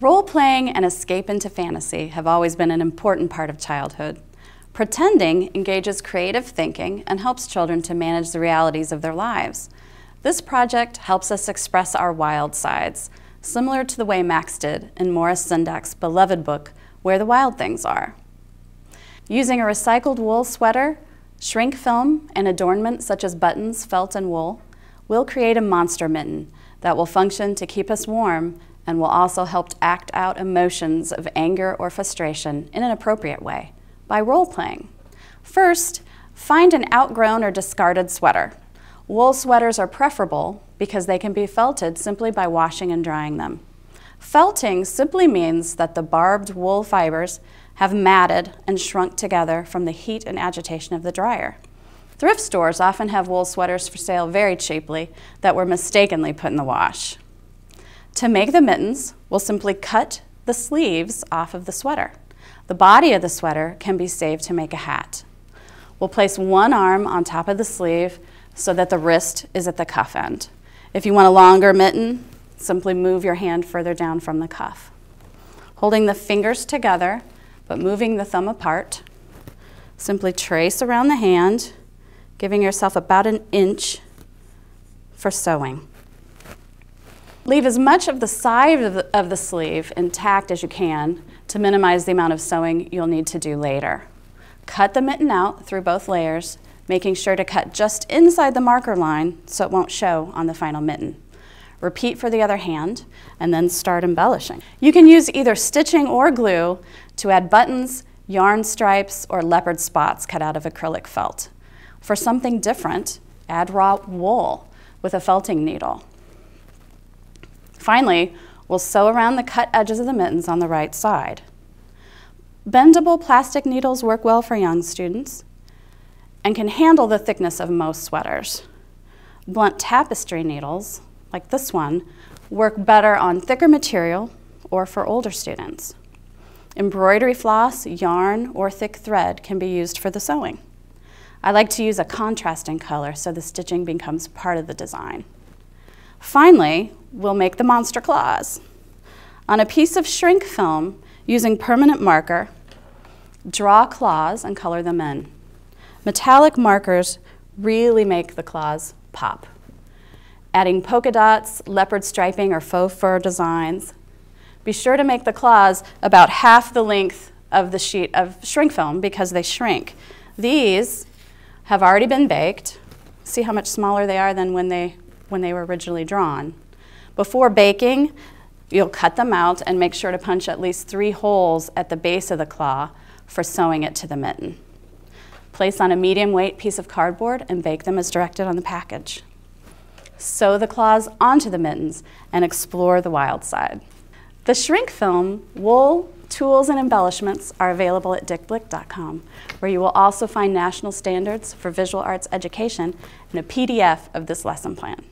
Role playing and escape into fantasy have always been an important part of childhood. Pretending engages creative thinking and helps children to manage the realities of their lives. This project helps us express our wild sides, similar to the way Max did in Maurice Sendak's beloved book, Where the Wild Things Are. Using a recycled wool sweater, shrink film, and adornments such as buttons, felt, and wool, we'll create a monster mitten that will function to keep us warm and will also help act out emotions of anger or frustration in an appropriate way by role playing. First, find an outgrown or discarded sweater. Wool sweaters are preferable because they can be felted simply by washing and drying them. Felting simply means that the barbed wool fibers have matted and shrunk together from the heat and agitation of the dryer. Thrift stores often have wool sweaters for sale very cheaply that were mistakenly put in the wash. To make the mittens, we'll simply cut the sleeves off of the sweater. The body of the sweater can be saved to make a hat. We'll place one arm on top of the sleeve so that the wrist is at the cuff end. If you want a longer mitten, simply move your hand further down from the cuff. Holding the fingers together, but moving the thumb apart, simply trace around the hand, giving yourself about an inch for sewing. Leave as much of the side of the, of the, sleeve intact as you can to minimize the amount of sewing you'll need to do later. Cut the mitten out through both layers, making sure to cut just inside the marker line so it won't show on the final mitten. Repeat for the other hand, and then start embellishing. You can use either stitching or glue to add buttons, yarn stripes, or leopard spots cut out of acrylic felt. For something different, add raw wool with a felting needle. Finally, we'll sew around the cut edges of the mittens on the right side. Bendable plastic needles work well for young students and can handle the thickness of most sweaters. Blunt tapestry needles, like this one, work better on thicker material or for older students. Embroidery floss, yarn, or thick thread can be used for the sewing. I like to use a contrasting color so the stitching becomes part of the design. Finally, we'll make the monster claws. On a piece of shrink film, using permanent marker, draw claws and color them in. Metallic markers really make the claws pop. Adding polka dots, leopard striping, or faux fur designs. Be sure to make the claws about half the length of the sheet of shrink film because they shrink. These have already been baked. See how much smaller they are than when they when they were originally drawn. Before baking, you'll cut them out and make sure to punch at least three holes at the base of the claw for sewing it to the mitten. Place on a medium weight piece of cardboard and bake them as directed on the package. Sew the claws onto the mittens and explore the wild side. The shrink film, wool, tools, and embellishments are available at dickblick.com, where you will also find national standards for visual arts education and a PDF of this lesson plan.